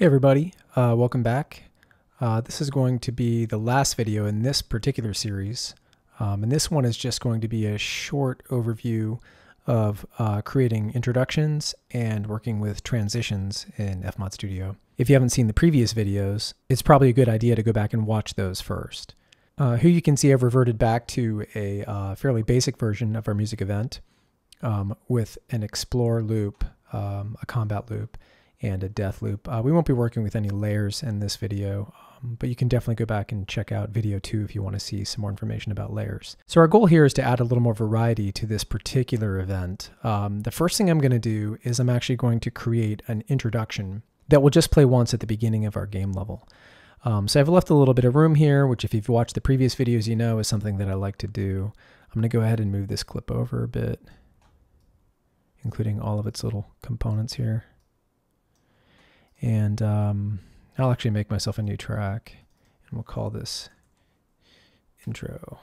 Hey everybody, uh, welcome back. Uh, this is going to be the last video in this particular series. Um, and this one is just going to be a short overview of uh, creating introductions and working with transitions in Fmod Studio. If you haven't seen the previous videos, it's probably a good idea to go back and watch those first. Uh, here you can see I've reverted back to a uh, fairly basic version of our music event um, with an explore loop, um, a combat loop, and a death loop. Uh, we won't be working with any layers in this video, um, but you can definitely go back and check out video two if you want to see some more information about layers. So our goal here is to add a little more variety to this particular event. Um, the first thing I'm going to do is I'm actually going to create an introduction that will just play once at the beginning of our game level. Um, so I've left a little bit of room here, which if you've watched the previous videos, you know is something that I like to do. I'm going to go ahead and move this clip over a bit, including all of its little components here. And um, I'll actually make myself a new track and we'll call this intro.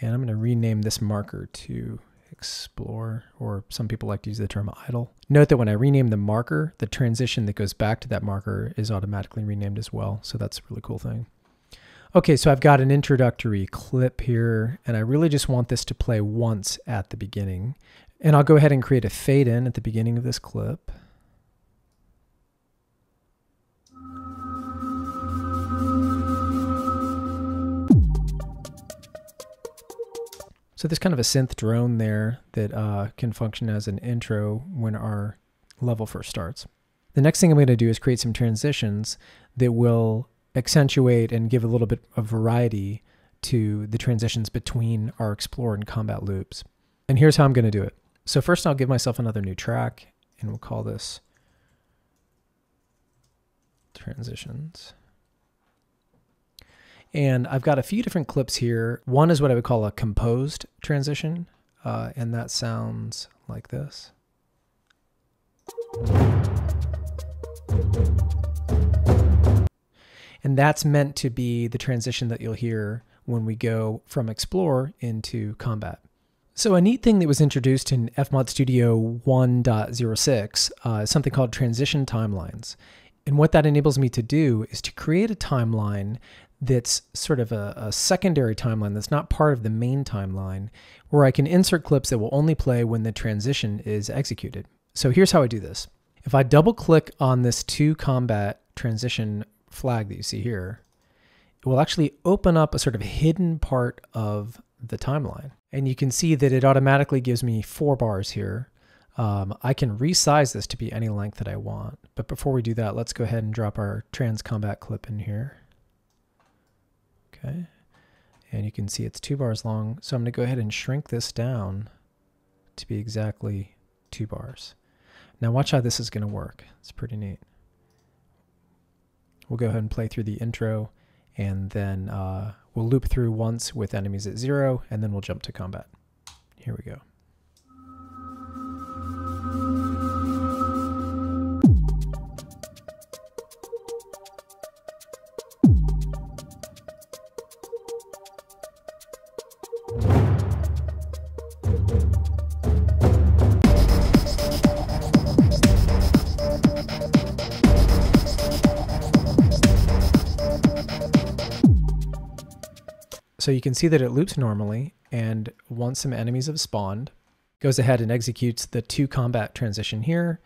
And I'm going to rename this marker to explore, or some people like to use the term idle. Note that when I rename the marker, the transition that goes back to that marker is automatically renamed as well. So that's a really cool thing. Okay, so I've got an introductory clip here, and I really just want this to play once at the beginning. And I'll go ahead and create a fade in at the beginning of this clip. So there's kind of a synth drone there that uh, can function as an intro when our level first starts. The next thing I'm going to do is create some transitions that will accentuate and give a little bit of variety to the transitions between our explore and combat loops. And here's how I'm going to do it. So first I'll give myself another new track and we'll call this transitions. And I've got a few different clips here. One is what I would call a composed transition, uh, and that sounds like this. And that's meant to be the transition that you'll hear when we go from Explore into Combat. So a neat thing that was introduced in Fmod Studio 1.06 uh, is something called transition timelines. And what that enables me to do is to create a timeline that's sort of a, a, secondary timeline that's not part of the main timeline, where I can insert clips that will only play when the transition is executed. So here's how I do this. If I double click on this to combat transition flag that you see here, it will actually open up a sort of hidden part of the timeline. And you can see that it automatically gives me four bars here. Um, I can resize this to be any length that I want. But before we do that, let's go ahead and drop our trans combat clip in here. Okay. And you can see it's two bars long. So I'm going to go ahead and shrink this down to be exactly two bars. Now watch how this is going to work. It's pretty neat. We'll go ahead and play through the intro and then uh, we'll loop through once with enemies at zero and then we'll jump to combat. Here we go. So you can see that it loops normally, and once some enemies have spawned, goes ahead and executes the to combat transition here,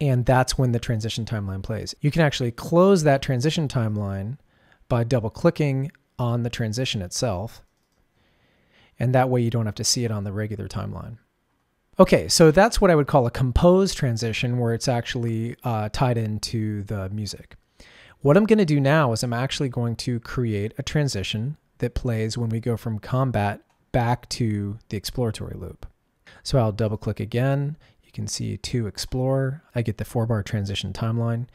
and that's when the transition timeline plays. You can actually close that transition timeline by double clicking on the transition itself, and that way you don't have to see it on the regular timeline. Okay, so that's what I would call a composed transition where it's actually uh, tied into the music. What I'm going to do now is I'm actually going to create a transition that plays when we go from combat back to the exploratory loop. So I'll double click again. You can see to explore. I get the four bar transition timeline.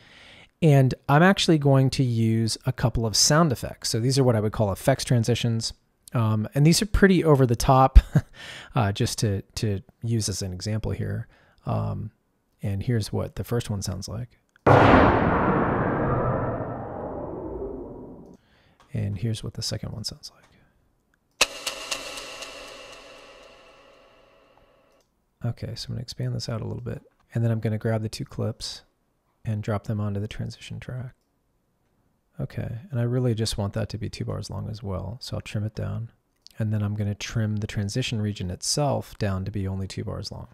And I'm actually going to use a couple of sound effects. So these are what I would call effects transitions. Um, and these are pretty over the top, uh, just to, to use as an example here. Um, and here's what the first one sounds like. And here's what the second one sounds like. Okay, so I'm to expand this out a little bit. And then I'm going to grab the two clips and drop them onto the transition track. Okay, and I really just want that to be two bars long as well, so I'll trim it down. And then I'm going to trim the transition region itself down to be only two bars long.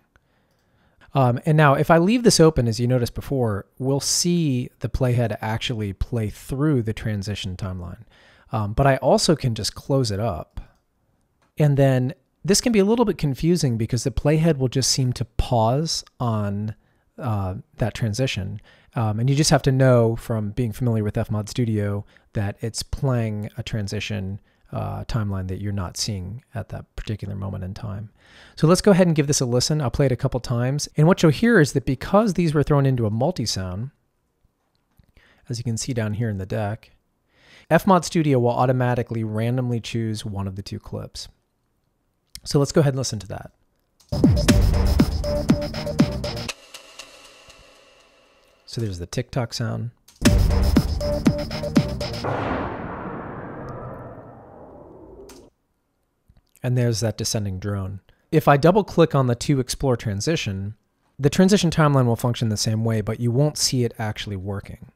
Um, and now if I leave this open, as you noticed before, we'll see the playhead actually play through the transition timeline. Um, but I also can just close it up. And then this can be a little bit confusing because the playhead will just seem to pause on uh, that transition. Um, and you just have to know from being familiar with Fmod Studio that it's playing a transition uh, timeline that you're not seeing at that particular moment in time. So let's go ahead and give this a listen. I'll play it a couple times. And what you'll hear is that because these were thrown into a multi-sound, as you can see down here in the deck, Fmod Studio will automatically randomly choose one of the two clips. So let's go ahead and listen to that. So there's the tick-tock sound. And there's that descending drone. If I double click on the to explore transition, the transition timeline will function the same way, but you won't see it actually working.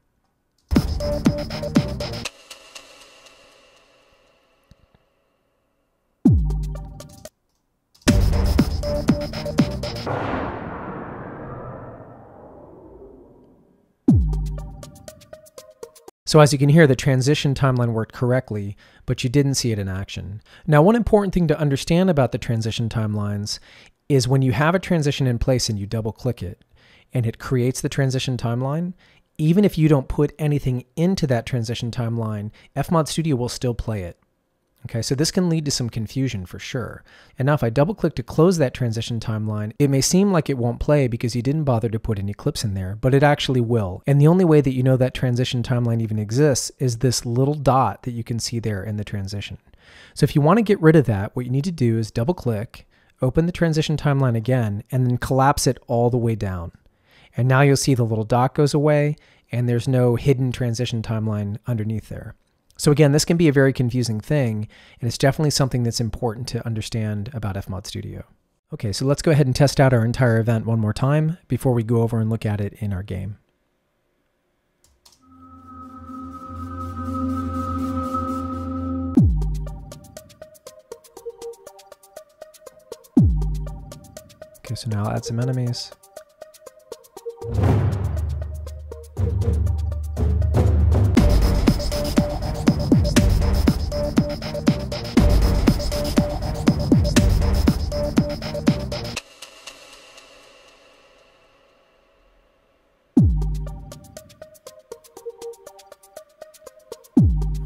So as you can hear, the transition timeline worked correctly, but you didn't see it in action. Now, one important thing to understand about the transition timelines is when you have a transition in place and you double click it and it creates the transition timeline, even if you don't put anything into that transition timeline, Fmod Studio will still play it. Okay, so this can lead to some confusion for sure. And now if I double click to close that transition timeline, it may seem like it won't play because you didn't bother to put any clips in there, but it actually will. And the only way that you know that transition timeline even exists is this little dot that you can see there in the transition. So if you want to get rid of that, what you need to do is double click, open the transition timeline again, and then collapse it all the way down. And now you'll see the little dot goes away and there's no hidden transition timeline underneath there. So again, this can be a very confusing thing, and it's definitely something that's important to understand about Fmod Studio. Okay, so let's go ahead and test out our entire event one more time before we go over and look at it in our game. Okay, so now I'll add some enemies.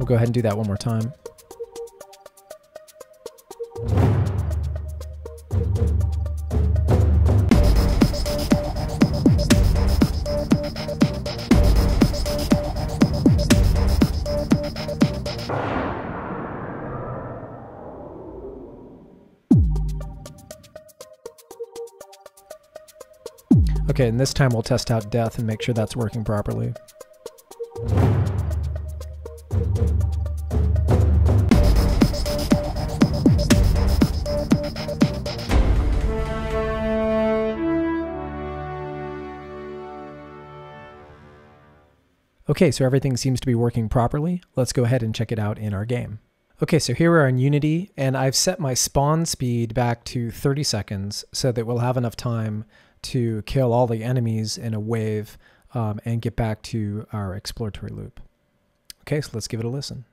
Go ahead and do that one more time. Okay, and this time we'll test out death and make sure that's working properly. Okay, so everything seems to be working properly. Let's go ahead and check it out in our game. Okay, so here we are in Unity, and I've set my spawn speed back to 30 seconds so that we'll have enough time to kill all the enemies in a wave um, and get back to our exploratory loop. Okay, so let's give it a listen.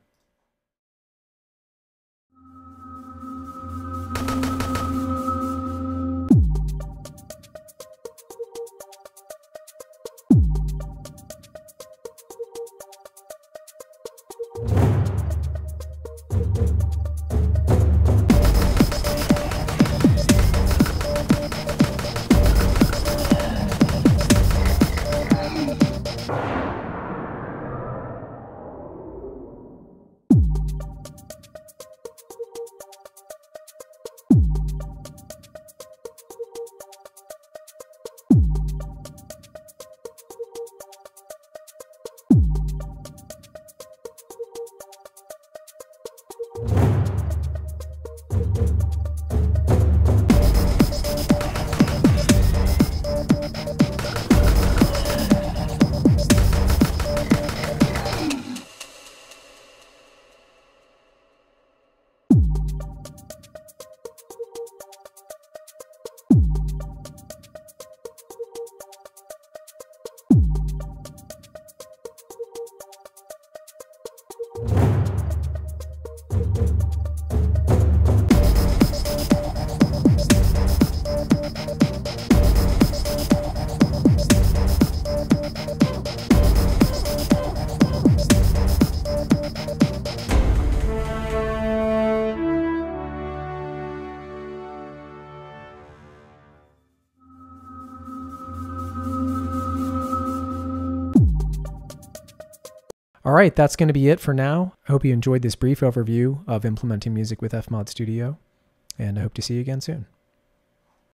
All right, that's going to be it for now. I hope you enjoyed this brief overview of implementing music with Fmod Studio, and I hope to see you again soon.